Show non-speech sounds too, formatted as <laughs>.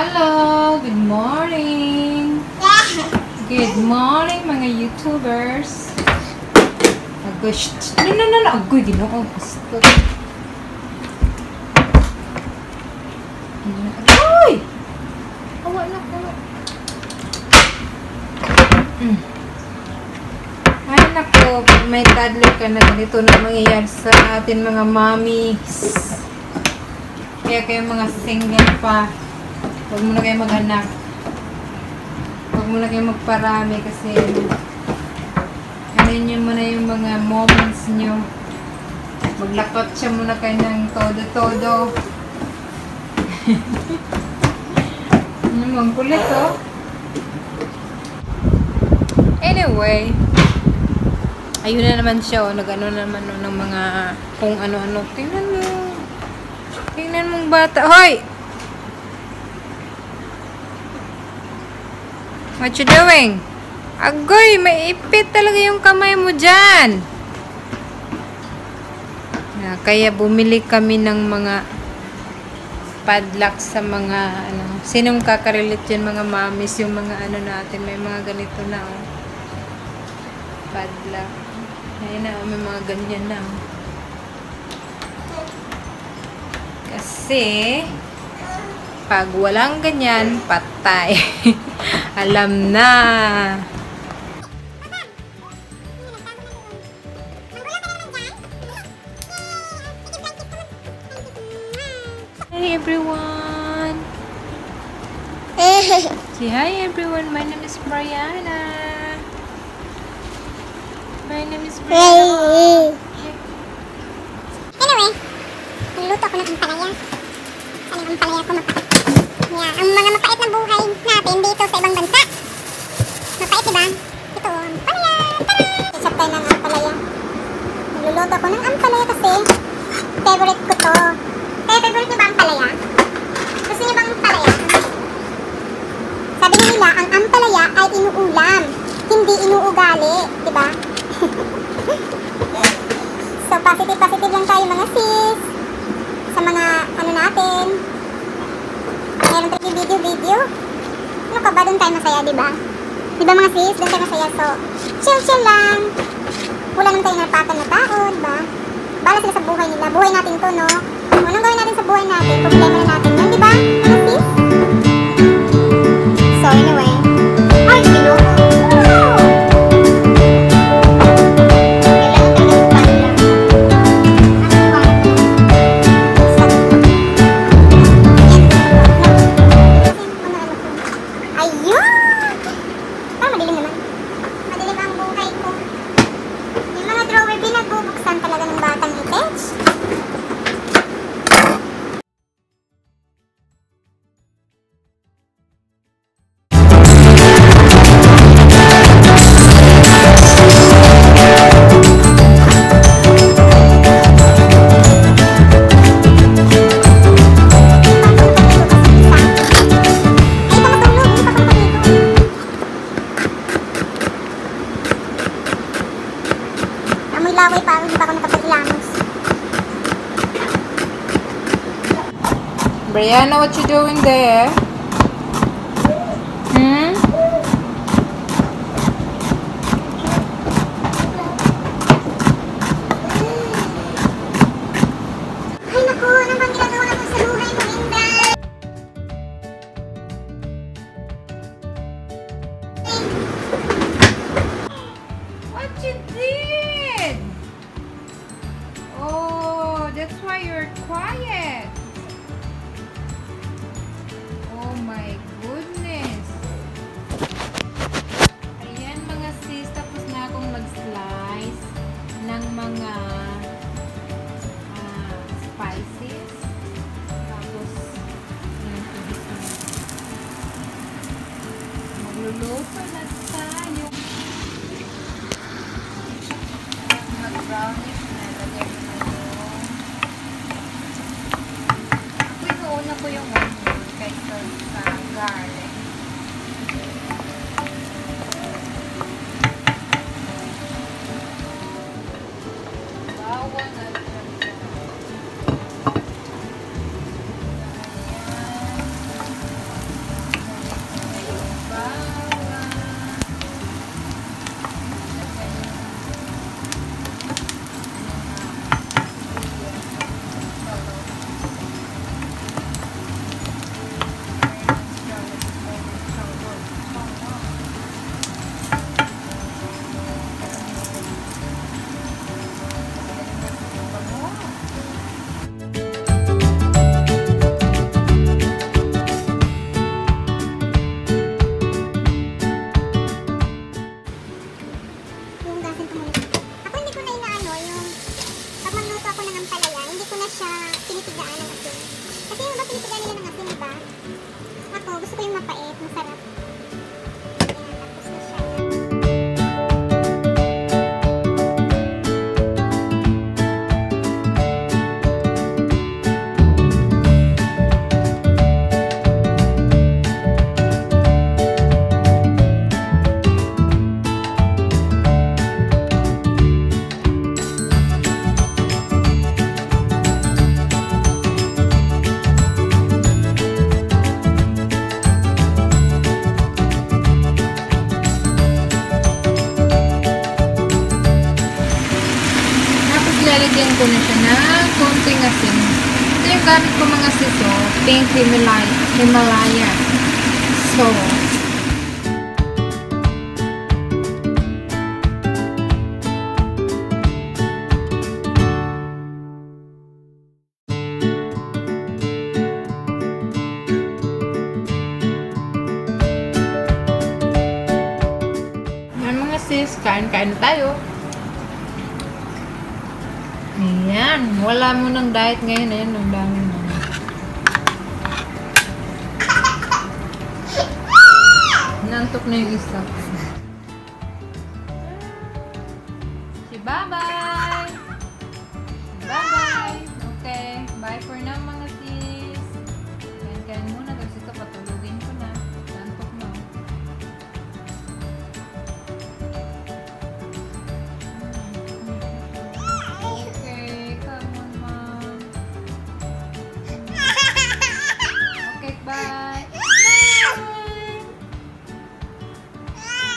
Hello! Good morning! Good morning mga YouTubers! Agoy, shh, no, no, no, no, agoy, ginoo, gusto. Agoy! Awa na ko. Mm. Ay, nako, pag may toddler ka na ganito na mangyayari sa atin mga mommies. Kaya kayo mga single pa, huwag mo na kayo maghanap. Huwag mo na kayo magparami kasi ano nyo muna yung mga moments nyo. Maglakot siya muna kayo ng todo-todo. <laughs> Ano ang kulit oh. Anyway, ayun na naman siya oh. Nag-ano na naman oh, ng mga kung ano-ano. Tingnan mo. Tingnan mong bata. Hoy! What you doing? Agoy, may ipit talaga yung kamay mo dyan. Yeah, kaya bumili kami ng mga padlock sa mga ano. Sinong kakarelate yun mga mamis yung mga ano natin. May mga ganito na oh. Padlock. Ayun na, oh, may mga ganyan na oh. Kasi, pag walang ganyan, patay. <laughs> Alam na. Hey everyone! <laughs> Say hi everyone, my name is Brianna. My name is Brianna. Anyway, nagluto ako ng ampalaya. Yung ampalaya ko mapait? Yeah, ang mga mapait natin dito sa ibang bansa. Mapait, diba? Ito, oh, ampalaya! Tara! Isap tayo ng ampalaya. Nagluluto ako ng ampalaya kasi favorite ko to. Kaya favorite niyo ba ampalaya? Gusto niyo bang ampalaya? Sabi nila, ang ampalaya ay inuulam, hindi inuugali, diba? <laughs> So, positive-positive lang tayo mga sis. Sa mga, ano natin. Meron tayo video-video. Ano ka ba? Doon tayo masaya, di ba? Di ba mga sis? Doon tayo masaya. So, chill-chill lang. Wala naman tayo napatan na tao, di ba? Bala sila sa buhay nila. Buhay natin to, no? Kung anong gawin natin sa buhay natin, problema na natin yun, di ba? Brianna, what you doing there? Hmm? What you did? Oh, that's why you're quiet. Magluluto na tayo. Mag-brownies na. Lagay na yung... Ako inuuna ko yung onion kaysa sa garlic. Ko na siya ng konting asin. Ito yung gamit ko mga siso, pink Himalaya. Himalaya. So, sis, kain-kain tayo. Ayan, wala mo ng diet ngayon eh, ang dami mo. Nantok na yung isa. Si Baba!